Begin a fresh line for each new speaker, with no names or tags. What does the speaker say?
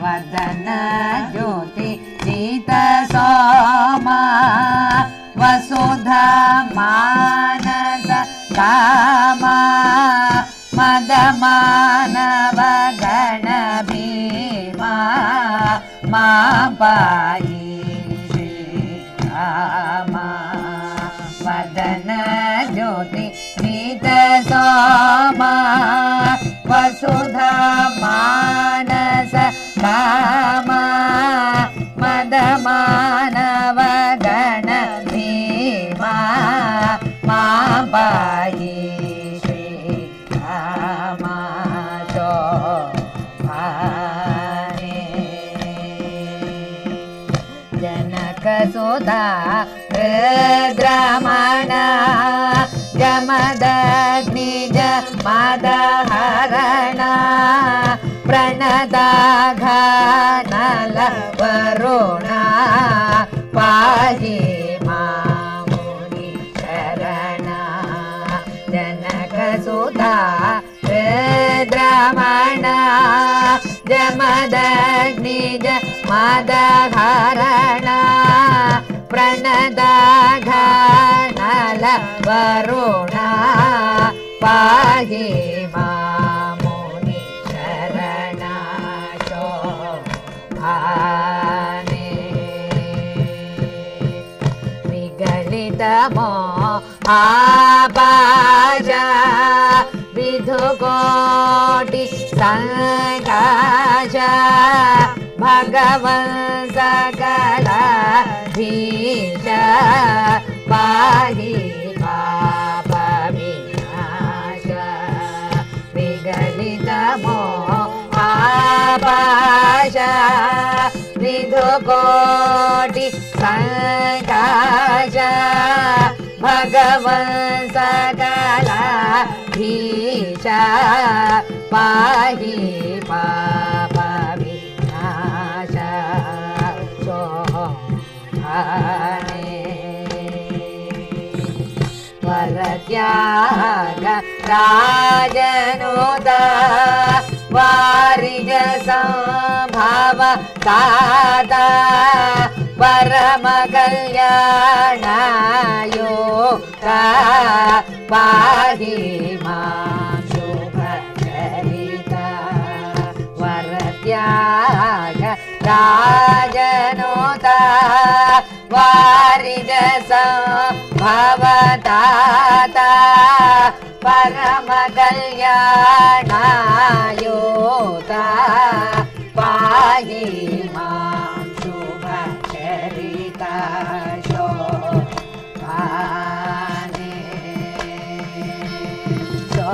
वदन ज्योति चित सोमा वसुधा मानस कामा मदमानव गण भीमा मा पायि जनकसुधा रुद्रमण जमदग्निज मदहरण प्रणदाघनल वरुणा वरुणा पाहि मामुनि शरणा शोभाने विगलितमो आबाज विधुकोटि भगवन् सकल धीश पाहि पापविनाश विगलितमो आपाश विधुकोटि धीश पाहि पापविनाश शोभाने वरत्याग राजनोद वारिज सम्भव दादा परम कल्याणायो पाहि मां राजनोदा वारिजस भवदाता परम कल्याणायोता पाहि मां शुभचरिता शोभाने शो